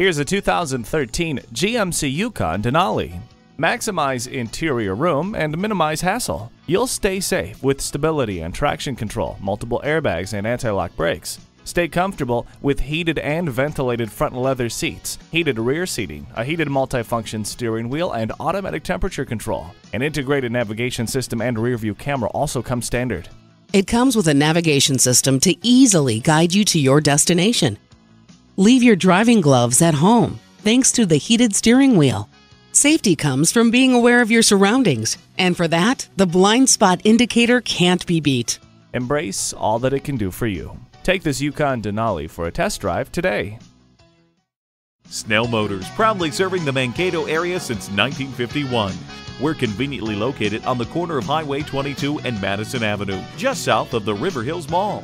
Here's a 2013 GMC Yukon Denali. Maximize interior room and minimize hassle. You'll stay safe with stability and traction control, multiple airbags, and anti-lock brakes. Stay comfortable with heated and ventilated front leather seats, heated rear seating, a heated multifunction steering wheel, and automatic temperature control. An integrated navigation system and rear view camera also come standard. It comes with a navigation system to easily guide you to your destination. Leave your driving gloves at home thanks to the heated steering wheel. Safety comes from being aware of your surroundings, and for that, the blind spot indicator can't be beat. Embrace all that it can do for you. Take this Yukon Denali for a test drive today. Snell Motors, proudly serving the Mankato area since 1951. We're conveniently located on the corner of Highway 22 and Madison Avenue, just south of the River Hills Mall.